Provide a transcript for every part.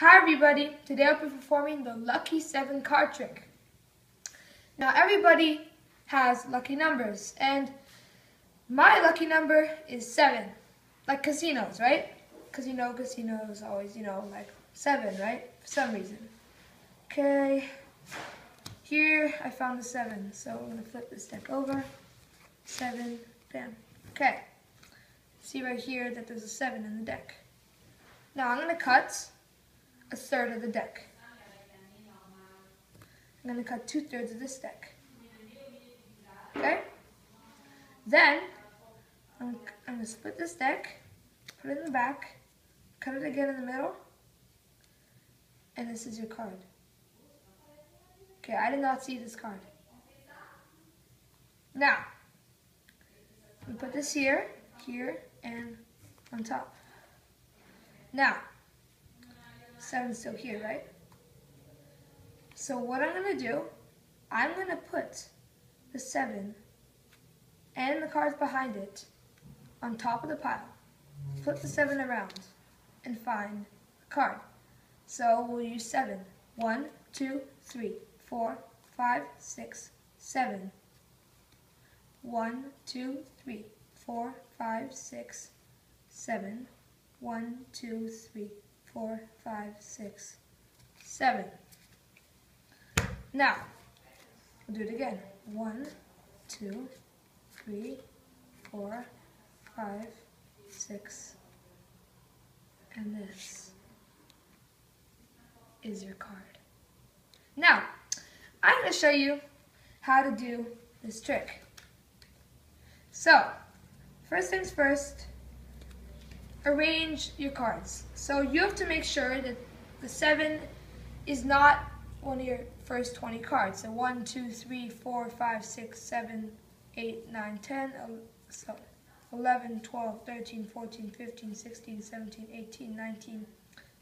Hi everybody, today I'll be performing the Lucky 7 card trick. Now everybody has lucky numbers and my lucky number is 7, like casinos, right? Because you know casinos always, you know, like 7, right? For some reason. Okay, here I found the 7, so I'm going to flip this deck over. 7, bam. Okay, see right here that there's a 7 in the deck. Now I'm going to cut a third of the deck. I'm going to cut two thirds of this deck. Okay? Then, I'm, I'm going to split this deck, put it in the back, cut it again in the middle, and this is your card. Okay, I did not see this card. Now, we put this here, here, and on top. Now, seven's still here, right? So what I'm going to do, I'm going to put the seven and the cards behind it on top of the pile. Flip the seven around and find a card. So we'll use seven. One, two, three, four, five, six, seven. One, two, three, four, five, six, seven. One, two, three, four, five, six, seven. Now, we'll do it again. One, two, three, four, five, six, and this is your card. Now, I'm going to show you how to do this trick. So, first things first, arrange your cards. So you have to make sure that the 7 is not one of your first 20 cards. So 1, 2, 3, 4, 5, 6, 7, 8, 9, 10, so 11, 12, 13, 14, 15, 16, 17, 18, 19,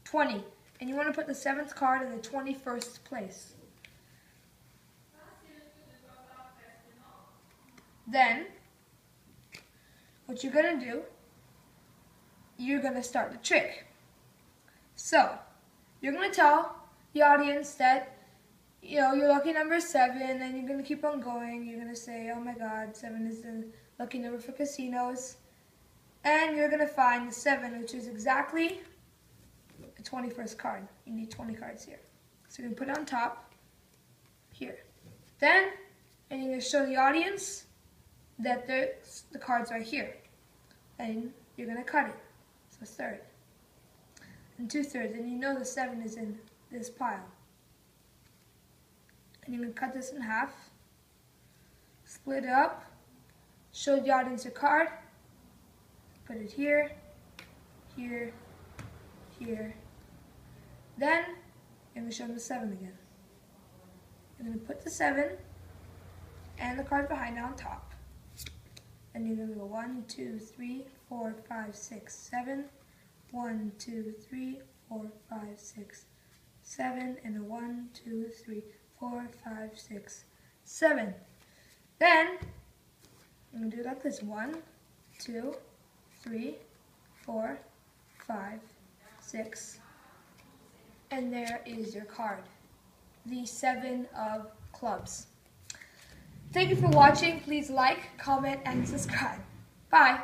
20. And you want to put the 7th card in the 21st place. Then, what you're going to do you're going to start the trick. So, you're going to tell the audience that, you know, your lucky number is 7, and you're going to keep on going. You're going to say, oh my god, 7 is the lucky number for casinos. And you're going to find the 7, which is exactly the 21st card. You need 20 cards here. So you're going to put it on top, here. Then, and you're going to show the audience that the, the cards are here. And you're going to cut it a third, and two thirds, and you know the seven is in this pile. And you can cut this in half, split it up, show the audience your card, put it here, here, here. Then, you're going to show them the seven again. You're going to put the seven and the card behind on top. And to go one, two, three, four, five, six, seven. One, two, three, four, five, six, seven. And a one, two, three, four, five, six, seven. Then, I'm to do like this. One, two, three, four, five, six. And there is your card. The seven of clubs. Thank you for watching. Please like, comment, and subscribe. Bye.